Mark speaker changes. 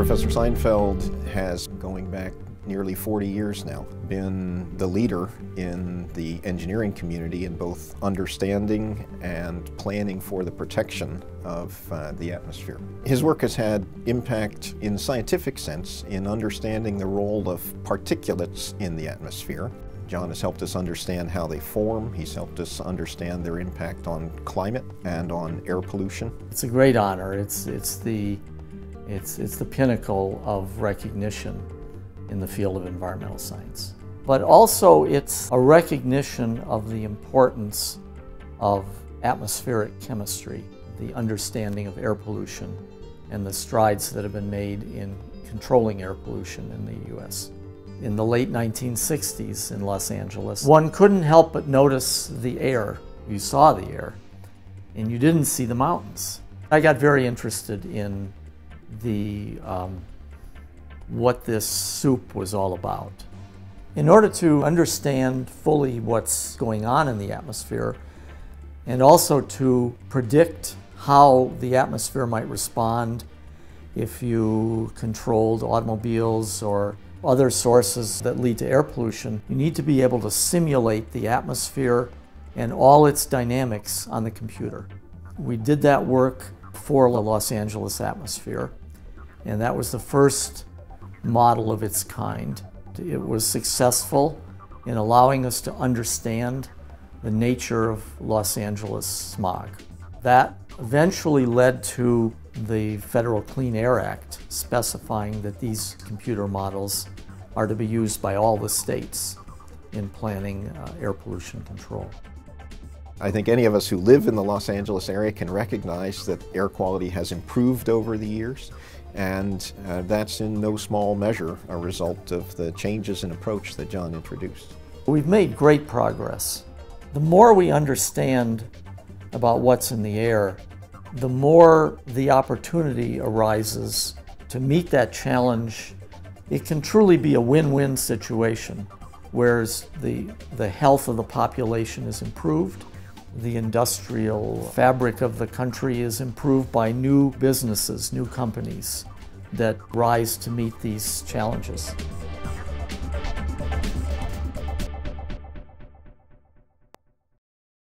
Speaker 1: Professor Seinfeld has, going back nearly 40 years now, been the leader in the engineering community in both understanding and planning for the protection of uh, the atmosphere. His work has had impact in scientific sense in understanding the role of particulates in the atmosphere. John has helped us understand how they form. He's helped us understand their impact on climate and on air pollution.
Speaker 2: It's a great honor. It's, it's, the, it's, it's the pinnacle of recognition in the field of environmental science. But also it's a recognition of the importance of atmospheric chemistry, the understanding of air pollution, and the strides that have been made in controlling air pollution in the U.S in the late 1960s in Los Angeles, one couldn't help but notice the air. You saw the air, and you didn't see the mountains. I got very interested in the um, what this soup was all about. In order to understand fully what's going on in the atmosphere, and also to predict how the atmosphere might respond if you controlled automobiles or other sources that lead to air pollution, you need to be able to simulate the atmosphere and all its dynamics on the computer. We did that work for the Los Angeles atmosphere, and that was the first model of its kind. It was successful in allowing us to understand the nature of Los Angeles smog. That eventually led to the Federal Clean Air Act specifying that these computer models are to be used by all the states in planning uh, air pollution control.
Speaker 1: I think any of us who live in the Los Angeles area can recognize that air quality has improved over the years and uh, that's in no small measure a result of the changes in approach that John introduced.
Speaker 2: We've made great progress. The more we understand about what's in the air, the more the opportunity arises to meet that challenge, it can truly be a win-win situation, whereas the, the health of the population is improved, the industrial fabric of the country is improved by new businesses, new companies that rise to meet these challenges.